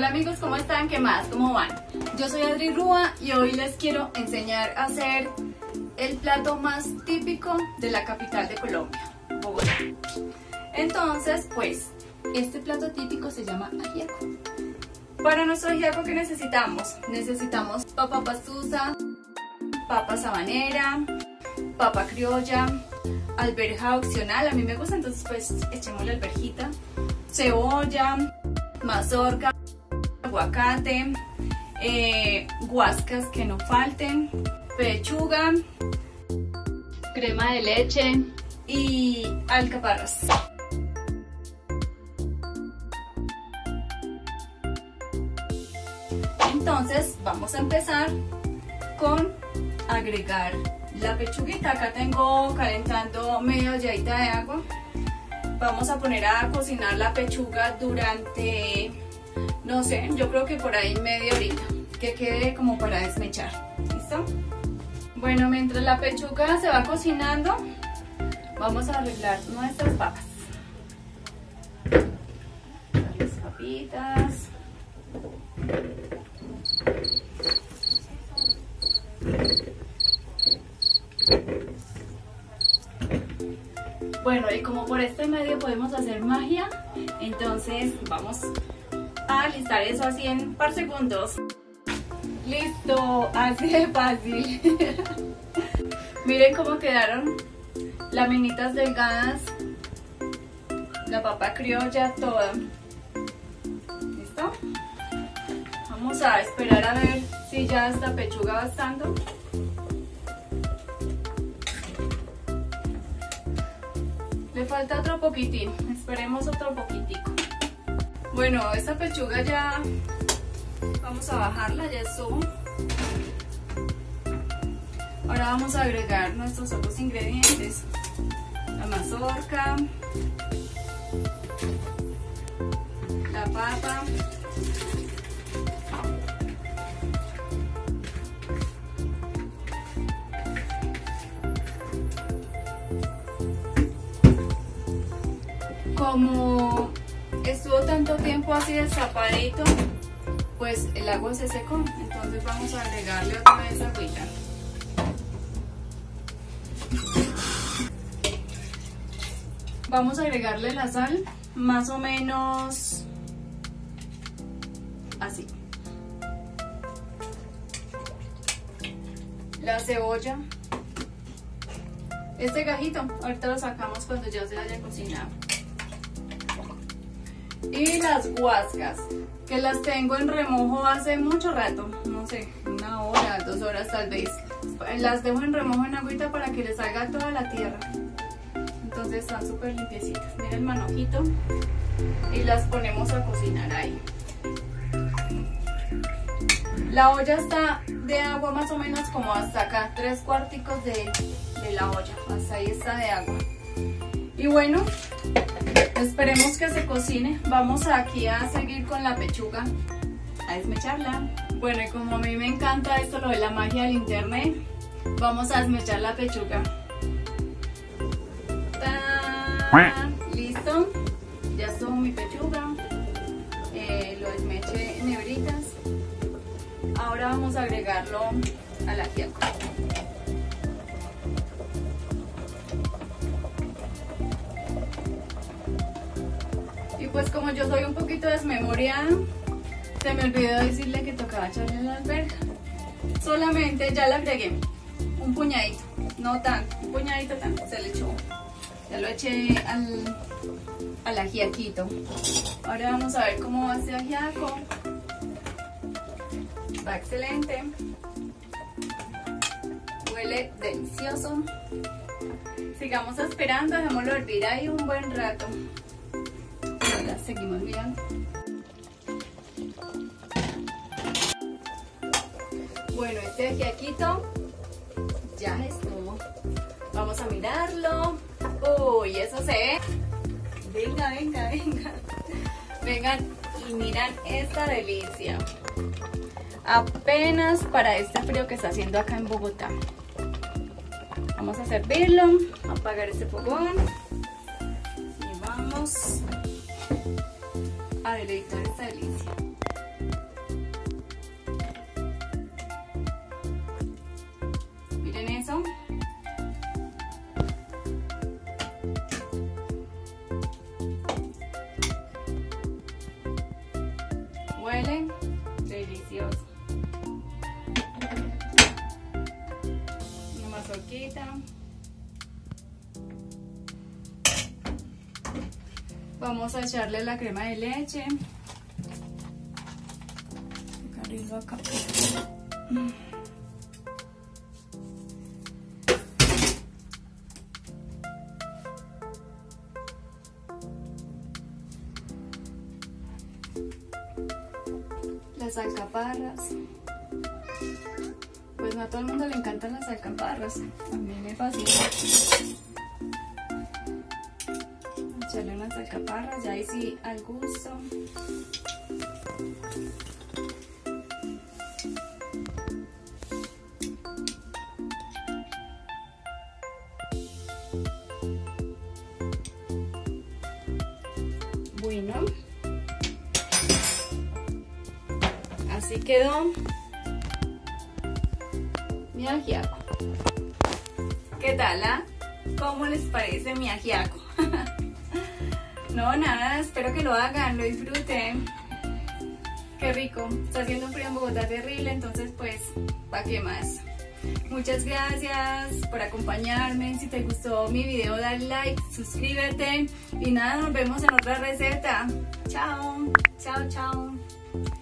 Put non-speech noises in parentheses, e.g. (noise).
Hola amigos, ¿cómo están? ¿Qué más? ¿Cómo van? Yo soy Adri Rúa y hoy les quiero enseñar a hacer el plato más típico de la capital de Colombia, Bogotá. Entonces, pues, este plato típico se llama ajiaco. Para nuestro ajiaco, ¿qué necesitamos? Necesitamos papa pastusa, papa sabanera, papa criolla, alberja opcional, a mí me gusta, entonces pues echemos la alberjita, cebolla, mazorca, aguacate, eh, guascas que no falten, pechuga, crema de leche y alcaparras. Entonces vamos a empezar con agregar la pechuguita. Acá tengo calentando media olladita de agua. Vamos a poner a cocinar la pechuga durante, no sé, yo creo que por ahí media horita. Que quede como para desmechar. ¿Listo? Bueno, mientras la pechuga se va cocinando, vamos a arreglar nuestras papas. Las papitas. Bueno, y como por este medio podemos hacer magia, entonces vamos a alistar eso así en par segundos. Listo, así de fácil. (laughs) Miren cómo quedaron laminitas delgadas, la papa criolla toda. ¿Listo? Vamos a esperar a ver si ya esta pechuga va estando. Le falta otro poquitín, esperemos otro poquitico. Bueno, esta pechuga ya vamos a bajarla, ya estuvo. Ahora vamos a agregar nuestros otros ingredientes. La mazorca, la papa, como estuvo tanto tiempo así destapadito, pues el agua se secó. Entonces vamos a agregarle otra vez agüita. Vamos a agregarle la sal, más o menos así. La cebolla. Este gajito, ahorita lo sacamos cuando ya se haya cocinado y las guascas que las tengo en remojo hace mucho rato no sé una hora dos horas tal vez. Las dejo en remojo en agüita para que les salga toda la tierra. Entonces están súper limpiecitas. Miren el manojito y las ponemos a cocinar ahí. La olla está de agua más o menos como hasta acá tres cuarticos de, de la olla. Hasta ahí está de agua. Y bueno Esperemos que se cocine. Vamos aquí a seguir con la pechuga, a desmecharla. Bueno, y como a mí me encanta esto, lo de la magia del internet, vamos a desmechar la pechuga. Listo, ya estuvo mi pechuga. Eh, lo desmeché en hebritas. Ahora vamos a agregarlo a la ajiaco. Pues como yo soy un poquito desmemoriada, se me olvidó decirle que tocaba echarle la alberga. Solamente ya le agregué un puñadito, no tanto, un puñadito tanto, se le echó. Ya lo eché al, al ajiaquito. Ahora vamos a ver cómo va este ajiaco. Va excelente. Huele delicioso. Sigamos esperando, dejémoslo hervir ahí un buen rato seguimos mirando. Bueno, este ajiaquito ya estuvo. Vamos a mirarlo. Uy, eso se ve. Venga, venga, venga. Vengan y miran esta delicia. Apenas para este frío que está haciendo acá en Bogotá. Vamos a servirlo, apagar este fogón y vamos a deleitar esta delicia. Vamos a echarle la crema de leche. Acá. Las alcaparras. Pues no a todo el mundo le encantan las alcaparras. A mí me fascina. Unas alcaparras, ya ahí sí al gusto. Bueno, así quedó mi ajiaco. ¿Qué tal, ah? ¿Cómo les parece mi ajiaco? No, nada, espero que lo hagan, lo disfruten. Qué rico. Está haciendo un frío en Bogotá terrible, entonces pues, ¿para qué más? Muchas gracias por acompañarme. Si te gustó mi video, dale like, suscríbete. Y nada, nos vemos en otra receta. Chao, chao, chao.